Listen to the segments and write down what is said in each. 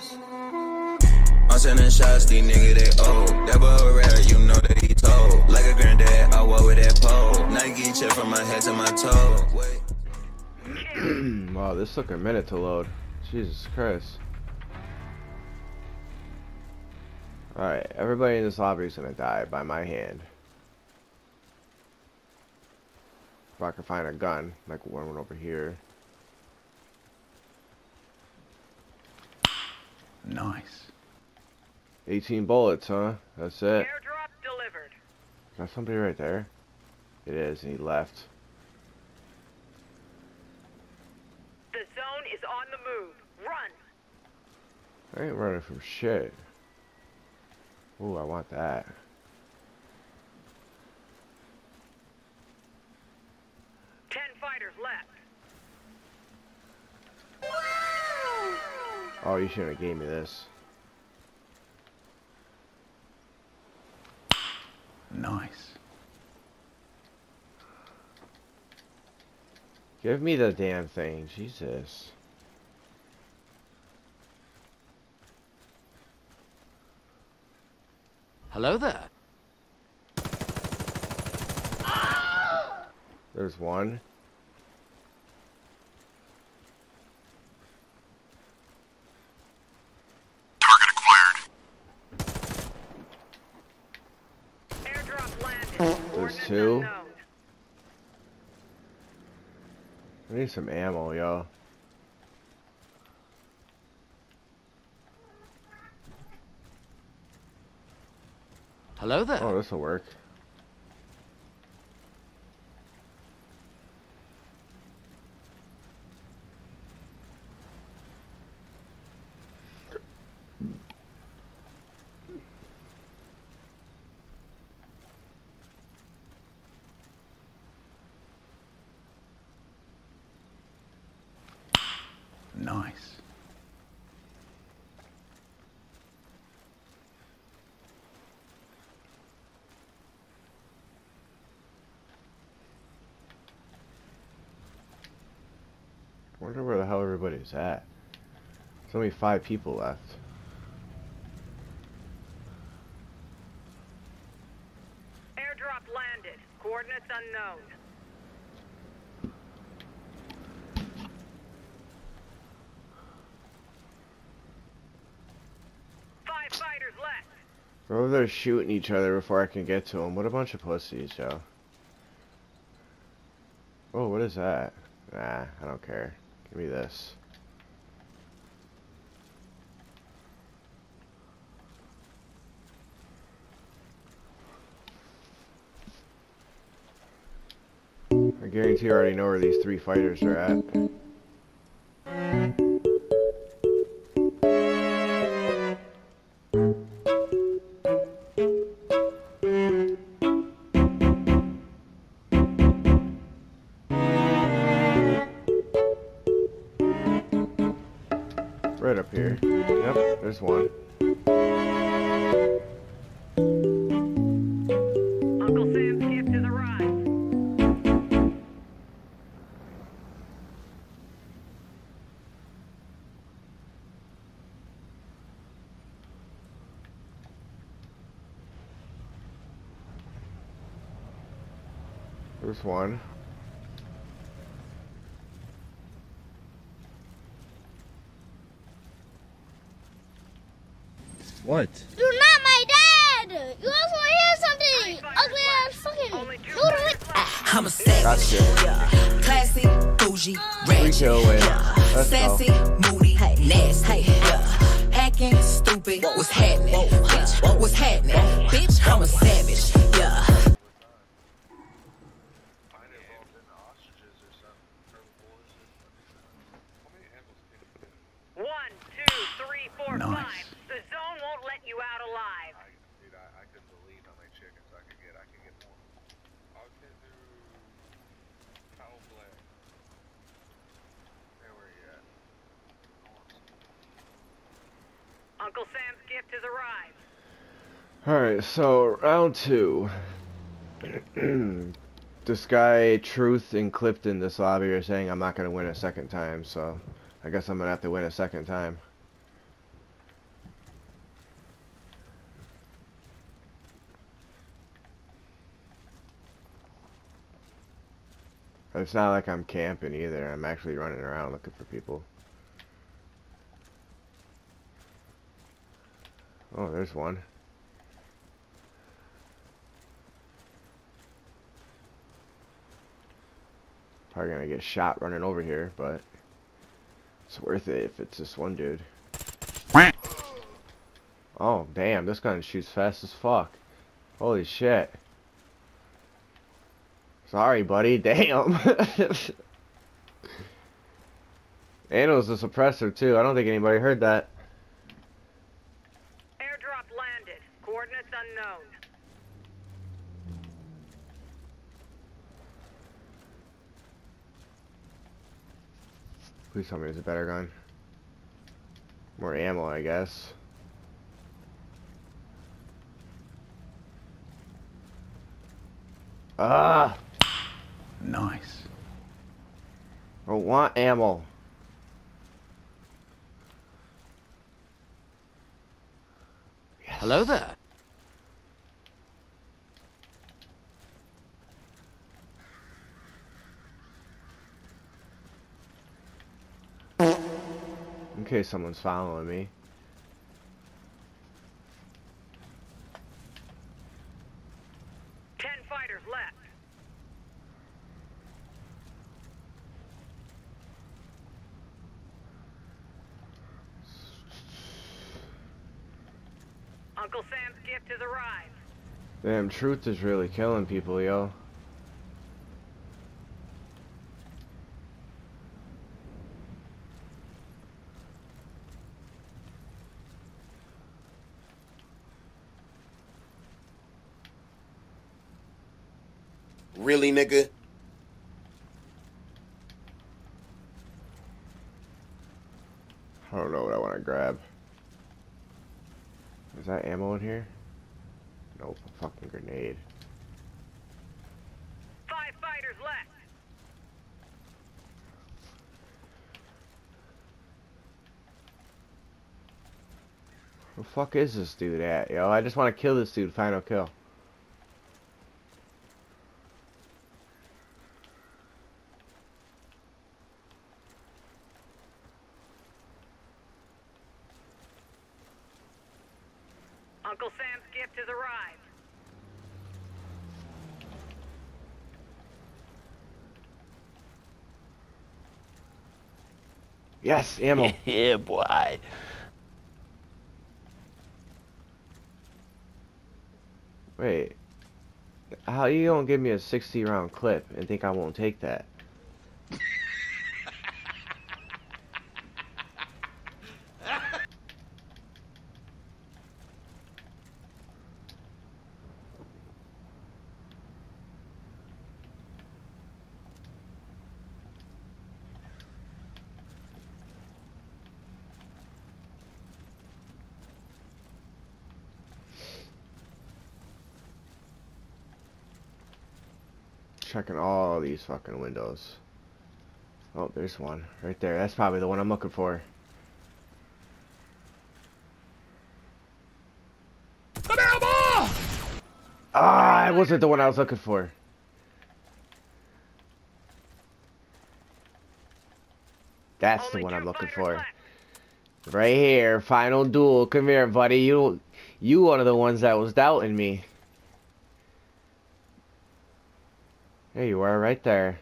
I'm sending shots, these niggas they old. That boy rare, you know that he told. Like a granddad, I walk with that pole. Nike check from my head to my toe. Wow, this took a minute to load. Jesus Christ. Alright, everybody in this lobby is gonna die by my hand. If I can find a gun, like one over here. Nice. 18 bullets, huh? That's it. Airdrop delivered. Got somebody right there? It is, and he left. The zone is on the move. Run. I ain't running from shit. Ooh, I want that. Ten fighters left. Oh, you shouldn't have gave me this. Nice. Give me the damn thing, Jesus. Hello there. There's one. Airdrop landed. There's two. unknown. I need some ammo, yo. Hello there. Oh, this'll work. Wonder where the hell everybody's at. There's only five people left. Airdrop landed. Coordinates unknown. Five fighters left. They're over there shooting each other before I can get to them. What a bunch of pussies, yo. Oh, what is that? Nah, I don't care. Give me this. I guarantee you already know where these three fighters are at. Right up here. Yep, there's one. Uncle Sam's gift has arrived. There's one. What? You're not my dad! You also want to hear something! Ugly ass fucking Only two noodle. fighters left. I'm a savage, Gotcha. yeah. classy, bougie, Three ratchet, kill win. yeah. Let's go. sassy, moody, nasty, yeah. acting stupid. What's happening, Uncle Sam's gift has arrived. Alright, so round two. this guy, Truth and Clifton, this lobby are saying I'm not going to win a second time, so I guess I'm going to have to win a second time. It's not like I'm camping either. I'm actually running around looking for people. Oh, there's one. Probably gonna get shot running over here, but it's worth it if it's just one dude. Oh, damn, this gun shoots fast as fuck. Holy shit. Sorry, buddy. Damn. and it was a suppressor, too. I don't think anybody heard that. Airdrop landed. Coordinates unknown. Please tell me there's a better gun. More ammo, I guess. Ah! Nice. I want ammo. Hello there. Case someone's following me. Ten fighters left. Uncle Sam's gift has arrived. Damn, truth is really killing people, yo. Really, nigga? I don't know what I want to grab. Is that ammo in here? Nope, a fucking grenade. Five fighters left. Where the fuck is this dude at, yo? I just want to kill this dude, final kill. Uncle Sam's gift has arrived. Yes, ammo. yeah, boy. Wait. How you gonna give me a 60 round clip and think I won't take that? Checking all these fucking windows. Oh, there's one right there. That's probably the one I'm looking for. Ah, it wasn't the one I was looking for. That's the one I'm looking for. Right here, final duel. Come here, buddy. You, you one of the ones that was doubting me. There you are, right there.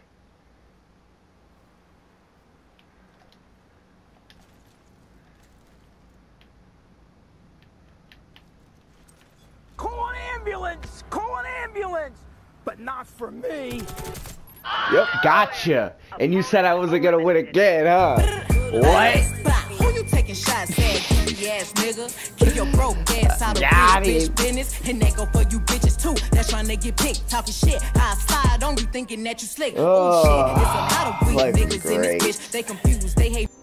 Call an ambulance! Call an ambulance! But not for me. Yep, gotcha. And you said I wasn't gonna win again, huh? What? Who you taking shots at, ass nigga? Keep your broke ass out of Bitch business. And that go for you bitches too. That's trying to get picked, talking shit. I slide on you thinking that you slick. Oh, shit, it's a lot of weak niggas in this bitch. They confused, they hate.